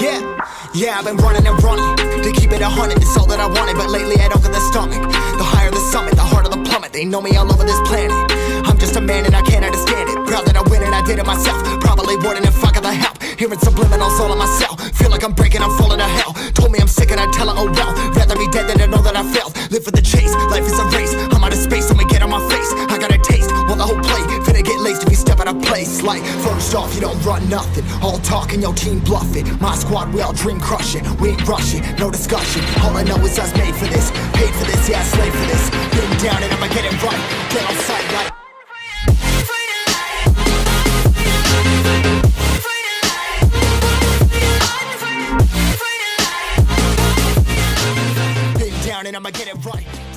Yeah, yeah, I've been running and running to keep it a hundred. It's all that I wanted, but lately I don't get the stomach. The higher the summit, the harder the plummet. They know me all over this planet. I'm just a man and I can't understand it. Proud that I win and I did it myself. Probably wouldn't if I got the help. Hearing subliminals all on myself. Feel like I'm breaking, I'm falling to hell. Told me I'm sick and I tell her, oh well. I failed. Live for the chase, life is a race. I'm out of space, me get on my face. I got a taste, well the whole plate. Finna get laced if you step out of place. Like, first off, you don't run nothing. All talk and your team bluffing. My squad, we all dream crushing. We ain't rushing, no discussion. All I know is us made for this. Paid for this, yeah, I slave for this. Been down and I'ma get it right. Get on sight and I'ma get it right.